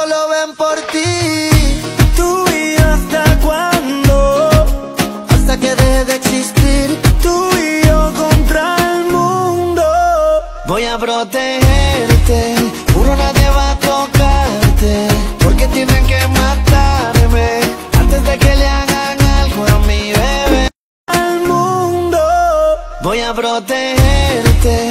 Solo ven por ti. Tú y yo hasta cuándo. Hasta que deje de existir. Tú y yo contra el mundo. Voy a protegerte. Juro nadie va a tocarte. Porque tienen que matarme. Antes de que le hagan algo a mi bebé. Al mundo. Voy a protegerte.